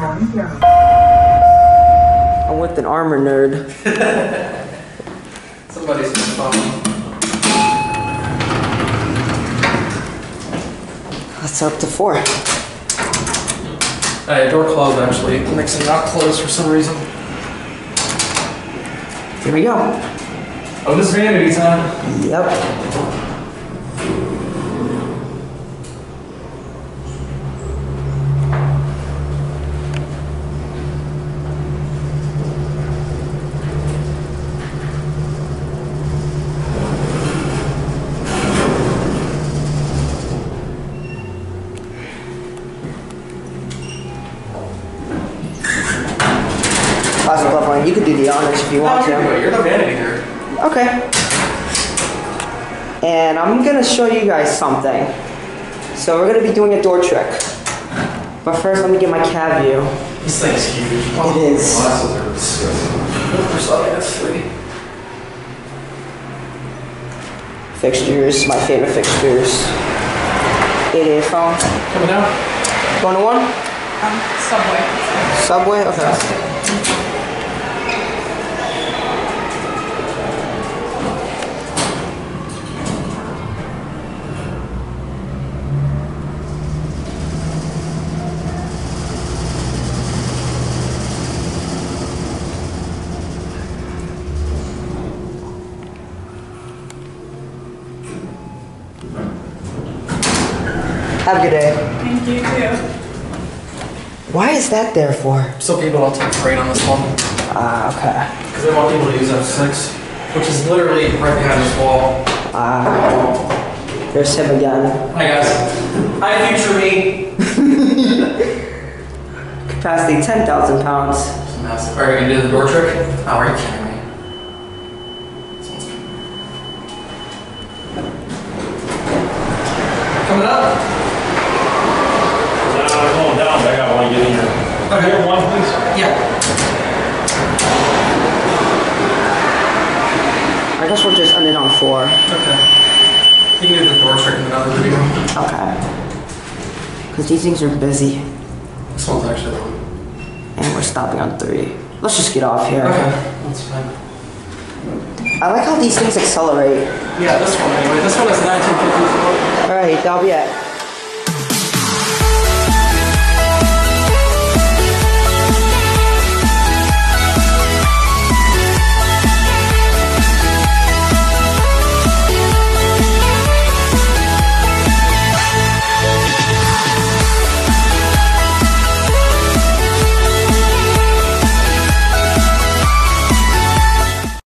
I'm with an armor nerd. Somebody's phone. That's up to four. Uh, door closed actually. Makes it not closed for some reason. Here we go. Oh, this vanity time. Yep. Classic love line. You could do the honors if you want to. You're the vanity nerd. Okay. And I'm gonna show you guys something. So we're gonna be doing a door trick. But first, let me get my cab view. This thing's huge. It is. Glasses are disgusting. Percent, that's three. Fixtures, my favorite fixtures. 88 phone. Coming out? Going to one? Um, Subway. Subway? Okay. Have a good day. Thank you too. Why is that there for? So people don't take freight on this one. Ah, okay. Because they want people to use F6, which is literally right behind this wall. Ah. There's him again. Hi guys. Hi future me. Capacity 10,000 pounds. It's massive. Are you gonna do the door trick? Oh, are you kidding me? Someone's Coming up. Nah, I'm going down, but I got one get in here. Okay. Here, one, please. Yeah. I guess we'll just end it on four. Okay. You can do the door trick in another video. Okay. Because these things are busy. This one's actually the one. And we're stopping on three. Let's just get off here. Okay. That's fine. I like how these things accelerate. Yeah, this one anyway. This one is 1954. Alright, that'll be it.